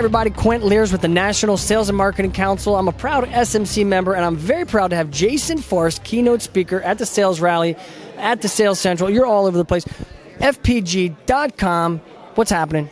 everybody. Quint Lears with the National Sales and Marketing Council. I'm a proud SMC member, and I'm very proud to have Jason Forrest, keynote speaker at the Sales Rally, at the Sales Central. You're all over the place. FPG.com. What's happening?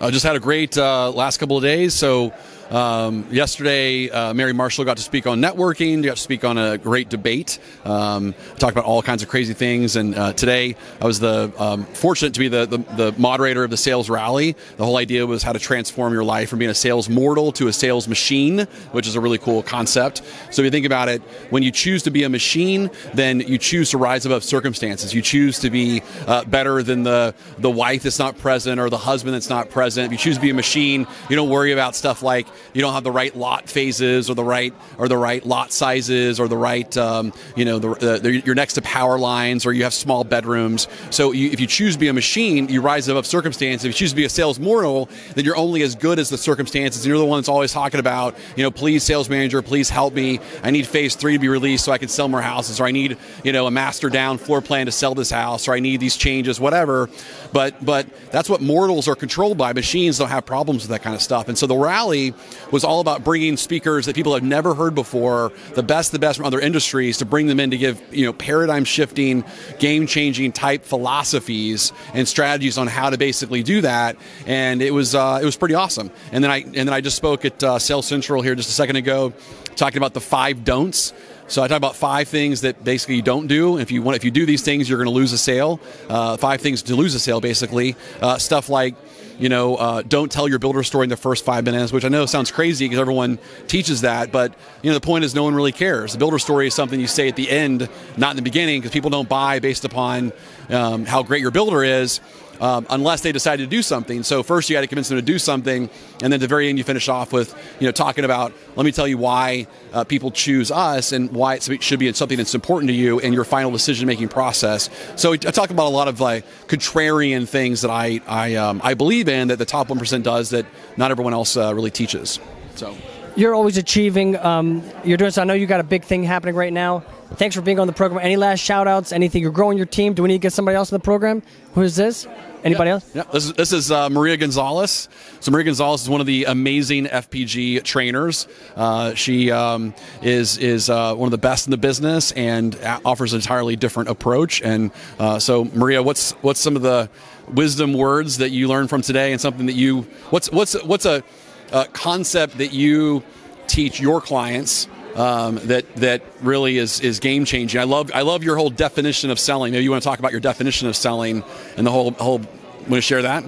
I just had a great uh, last couple of days. So um, yesterday, uh, Mary Marshall got to speak on networking, got to speak on a great debate, um, talked about all kinds of crazy things. And uh, today, I was the um, fortunate to be the, the, the, moderator of the sales rally. The whole idea was how to transform your life from being a sales mortal to a sales machine, which is a really cool concept. So if you think about it, when you choose to be a machine, then you choose to rise above circumstances. You choose to be uh, better than the, the wife that's not present or the husband that's not present. If you choose to be a machine, you don't worry about stuff like you don't have the right lot phases or the right or the right lot sizes or the right um, you know the, the, you're next to power lines or you have small bedrooms. So you, if you choose to be a machine, you rise above circumstances. If you choose to be a sales mortal, then you're only as good as the circumstances, and you're the one that's always talking about you know please sales manager, please help me. I need phase three to be released so I can sell more houses, or I need you know a master down floor plan to sell this house, or I need these changes, whatever. But but that's what mortals are controlled by. Machines don't have problems with that kind of stuff. And so the rally was all about bringing speakers that people have never heard before, the best, the best from other industries, to bring them in to give you know paradigm shifting, game changing type philosophies and strategies on how to basically do that. And it was uh, it was pretty awesome. And then I and then I just spoke at uh, Sales Central here just a second ago, talking about the five don'ts. So I talk about five things that basically you don't do. If you want, if you do these things, you're going to lose a sale. Uh, five things to lose a sale, basically. Uh, stuff like you know, uh, don't tell your builder story in the first five minutes, which I know sounds crazy because everyone teaches that, but you know, the point is no one really cares. The builder story is something you say at the end, not in the beginning, because people don't buy based upon um, how great your builder is um, unless they decide to do something. So first you got to convince them to do something, and then at the very end you finish off with you know talking about let me tell you why uh, people choose us and why it should be something that's important to you in your final decision making process. So I talk about a lot of like contrarian things that I I, um, I believe in that the top one percent does that not everyone else uh, really teaches. So you're always achieving. Um, you're doing so. I know you got a big thing happening right now. Thanks for being on the program. Any last shout outs? Anything? You're growing your team. Do we need to get somebody else in the program? Who is this? Anybody yeah. else? Yeah, this is, this is uh, Maria Gonzales. So Maria Gonzales is one of the amazing FPG trainers. Uh, she um, is is uh, one of the best in the business and offers an entirely different approach. And uh, so, Maria, what's what's some of the wisdom words that you learned from today, and something that you what's what's what's a, a concept that you teach your clients um, that that really is is game changing. I love I love your whole definition of selling. Maybe you want to talk about your definition of selling and the whole whole. Want to share that?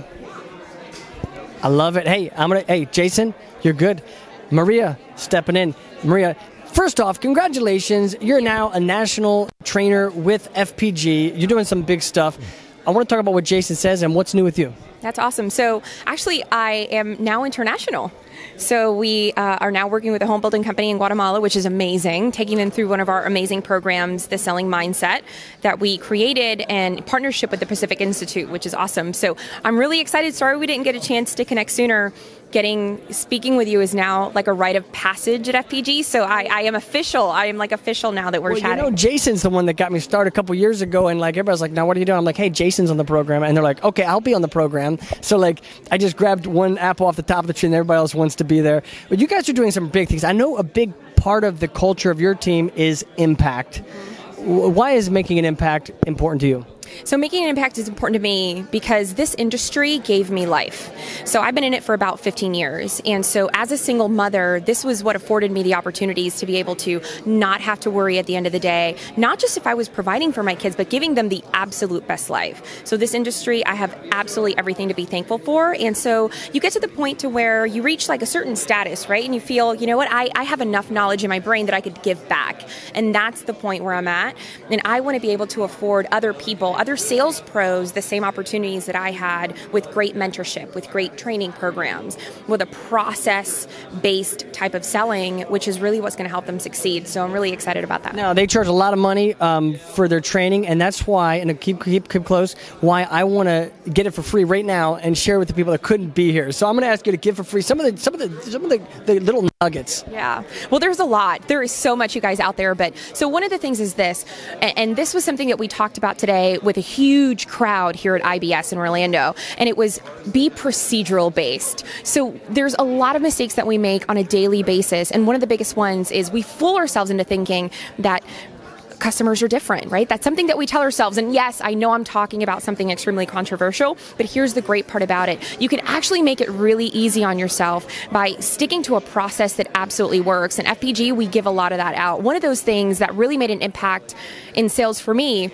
I love it. Hey, I'm gonna. Hey, Jason, you're good. Maria stepping in. Maria, first off, congratulations. You're now a national trainer with FPG. You're doing some big stuff. I want to talk about what Jason says and what's new with you. That's awesome. So, actually, I am now international. So we uh, are now working with a home building company in Guatemala, which is amazing, taking them through one of our amazing programs, the Selling Mindset, that we created in partnership with the Pacific Institute, which is awesome. So I'm really excited. Sorry we didn't get a chance to connect sooner getting speaking with you is now like a rite of passage at FPG. So I, I am official. I am like official now that we're well, chatting. You know, Jason's the one that got me started a couple years ago, and like everybody's like, "Now what are you doing?" I'm like, "Hey, Jason's on the program," and they're like, "Okay, I'll be on the program." So like, I just grabbed one apple off the top of the tree, and everybody else wants to be there. But you guys are doing some big things. I know a big part of the culture of your team is impact. Why is making an impact important to you? So, making an impact is important to me because this industry gave me life. So, I've been in it for about 15 years. And so, as a single mother, this was what afforded me the opportunities to be able to not have to worry at the end of the day, not just if I was providing for my kids, but giving them the absolute best life. So, this industry, I have absolutely everything to be thankful for. And so, you get to the point to where you reach like a certain status, right? And you feel, you know what, I, I have enough knowledge in my brain that I could give back. And that's the point where I'm at. And I want to be able to afford other people, other sales pros the same opportunities that I had with great mentorship, with great training programs, with a process based type of selling, which is really what's going to help them succeed. So I'm really excited about that. Now, they charge a lot of money um, for their training, and that's why, and keep, keep, keep close, why I want to get it for free right now and share with the people that couldn't be here. So I'm going to ask you to give for free some of the, some of the, some of the, the little nuggets. Yeah. Well, there's a lot. There is so much, you guys, out there. But so one of the things is this, and, and this was something that we talked about today with a huge crowd here at IBS in Orlando, and it was be procedural based. So there's a lot of mistakes that we make on a daily basis, and one of the biggest ones is we fool ourselves into thinking that customers are different, right? That's something that we tell ourselves. And yes, I know I'm talking about something extremely controversial, but here's the great part about it. You can actually make it really easy on yourself by sticking to a process that absolutely works. And FPG, we give a lot of that out. One of those things that really made an impact in sales for me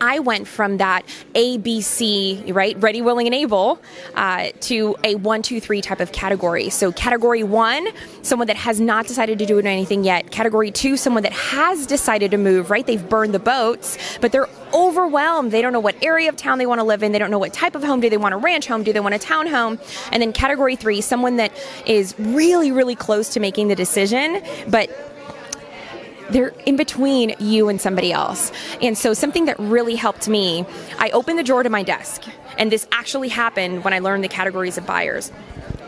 I went from that ABC, right, ready, willing, and able, uh, to a one, two, three type of category. So, category one, someone that has not decided to do anything yet. Category two, someone that has decided to move, right? They've burned the boats, but they're overwhelmed. They don't know what area of town they want to live in. They don't know what type of home. Do they want a ranch home? Do they want a townhome? And then category three, someone that is really, really close to making the decision, but they're in between you and somebody else. And so, something that really helped me, I opened the drawer to my desk, and this actually happened when I learned the categories of buyers.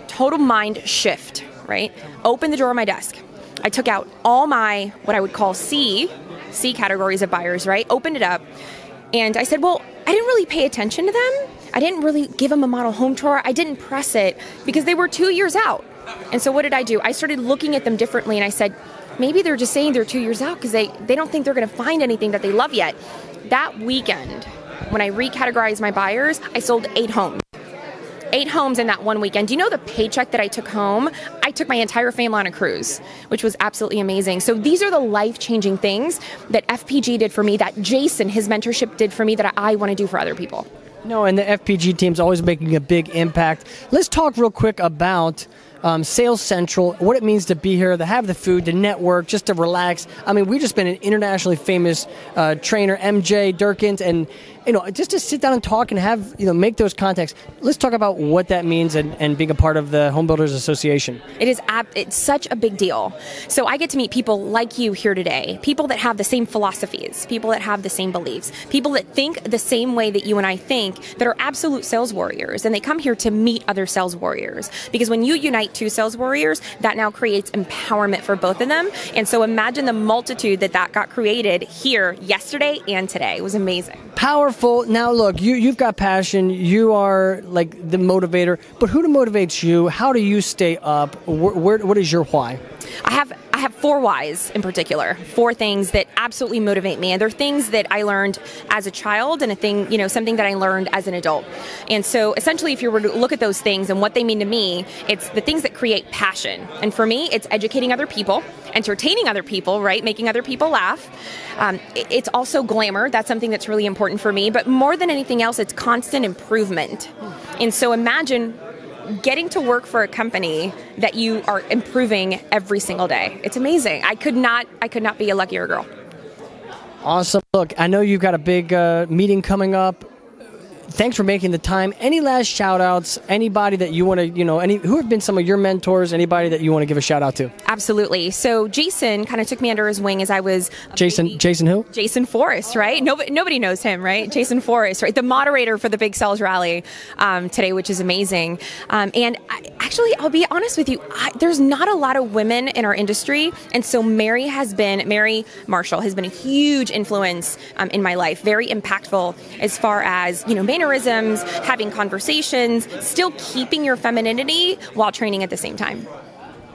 Total mind shift, right? Open the drawer of my desk. I took out all my, what I would call C, C categories of buyers, right? Opened it up, and I said, well, I didn't really pay attention to them. I didn't really give them a model home tour. I didn't press it because they were two years out. And so, what did I do? I started looking at them differently, and I said, maybe they're just saying they're two years out because they, they don't think they're going to find anything that they love yet. That weekend, when I recategorized my buyers, I sold eight homes. Eight homes in that one weekend. Do you know the paycheck that I took home? I took my entire family on a cruise, which was absolutely amazing. So these are the life changing things that FPG did for me, that Jason, his mentorship, did for me, that I want to do for other people. No, and the FPG team's always making a big impact. Let's talk real quick about um, Sales Central, what it means to be here, to have the food, to network, just to relax. I mean, we've just been an internationally famous uh, trainer, MJ Durkins, and you know, just to sit down and talk and have you know make those contacts. Let's talk about what that means and, and being a part of the Home Builders Association. It is ab- it's such a big deal. So I get to meet people like you here today, people that have the same philosophies, people that have the same beliefs, people that think the same way that you and I think, that are absolute sales warriors, and they come here to meet other sales warriors. Because when you unite two sales warriors, that now creates empowerment for both of them. And so imagine the multitude that that got created here yesterday and today. It was amazing. Powerful. Now, look, you you've got passion. You are like the motivator. But who motivates you? How do you stay up? Where, where, what is your why? I have I have four whys in particular, four things that absolutely motivate me, and they're things that I learned as a child, and a thing, you know, something that I learned as an adult. And so, essentially, if you were to look at those things and what they mean to me, it's the things that create passion. And for me, it's educating other people, entertaining other people, right, making other people laugh. Um, it's also glamour. That's something that's really important for me. But more than anything else, it's constant improvement. And so, imagine getting to work for a company that you are improving every single day. It's amazing. I could not I could not be a luckier girl. Awesome. Look, I know you've got a big uh, meeting coming up thanks for making the time. Any last shout outs? Anybody that you want to, you know, any who have been some of your mentors? Anybody that you want to give a shout out to? Absolutely. So Jason kind of took me under his wing as I was Jason. Baby. Jason who? Jason Forrest, right? Nobody, nobody knows him, right? Jason Forrest, right? The moderator for the Big Sales Rally um, today, which is amazing. Um, and I, actually, I'll be honest with you, I, there's not a lot of women in our industry, and so Mary has been Mary Marshall has been a huge influence um, in my life, very impactful as far as you know mannerisms, having conversations, still keeping your femininity while training at the same time.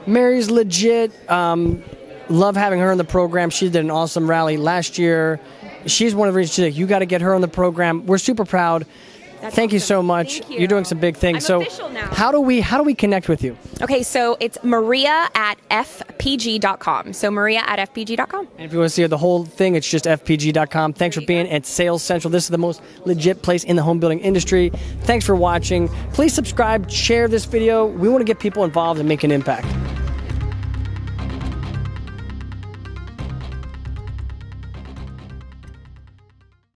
Mary's legit. Um, love having her in the program. She did an awesome rally last year. She's one of the reasons she's like, you got to get her on the program. We're super proud. That's Thank awesome. you so much. You. are doing some big things. I'm so how do we how do we connect with you? Okay, so it's Maria at fpg.com. So Maria at fpg.com. And if you want to see the whole thing, it's just fpg.com. Thanks for being go. at Sales Central. This is the most legit place in the home building industry. Thanks for watching. Please subscribe, share this video. We want to get people involved and make an impact.